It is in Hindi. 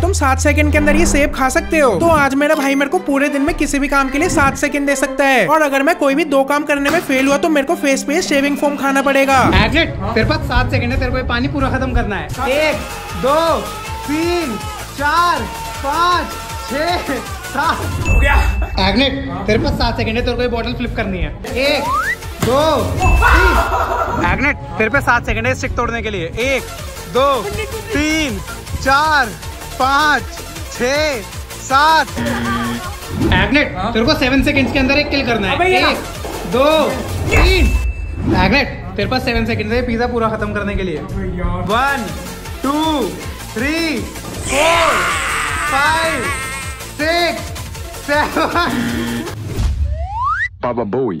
तुम सात सेकंड के अंदर ये सेब खा सकते हो। तो आज मेरा भाई मेरे को पूरे दिन में किसी भी काम के लिए सात सेकंड दे सकता है। और अगर मैं कोई भी दो काम करने में फेल हुआ तो मेरे को फेस पे शेविंग फोम खाना पड़ेगा। तेरे पास सात सेकंड है, तेरे को ये पानी पूरा खत्म करना है। एक, दो, तीन, चार, पाँच छ सात। हो एग्नेट तेरे पास सात सेकंड है, तेरे को बॉटल फ्लिप करनी है। एक, दो, तीन। एग्नेट तेरे पे सात सेकंड है स्टिक तोड़ने के लिए। एक, दो, तीन, चार पाँच छ सात। एग्नेट तेरे को सेवन सेकंड्स के अंदर एक किल करना है। एक दो तीन। एग्नेट तेरे पास सेवन सेकंड है पिज्जा पूरा खत्म करने के लिए। One two three four five six seven Baba Booey.